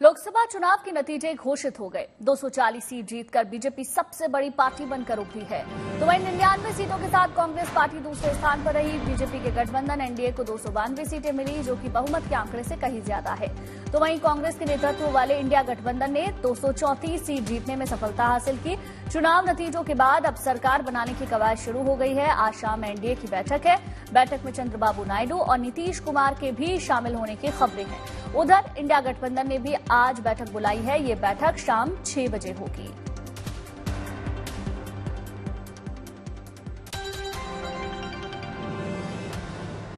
लोकसभा चुनाव के नतीजे घोषित हो गए। 240 सीट जीतकर बीजेपी सबसे बड़ी पार्टी बनकर उभरी है। तो वहीं निन्यानवे सीटों के साथ कांग्रेस पार्टी दूसरे स्थान पर रही। बीजेपी के गठबंधन एनडीए को दो सौ बानवे सीटें मिली, जो कि बहुमत के आंकड़े से कहीं ज़्यादा है। तो वहीं कांग्रेस के नेतृत्व वाले इंडिया गठबंधन ने दो सौ चौंतीस सीट जीतने में सफलता हासिल की। चुनाव नतीजों के बाद अब सरकार बनाने की कवायद शुरू हो गई है। आज शाम एनडीए की बैठक है। बैठक में चंद्रबाबू नायडू और नीतीश कुमार के भी शामिल होने की खबरें हैं। उधर इंडिया गठबंधन ने भी आज बैठक बुलाई है। ये बैठक शाम छह बजे होगी।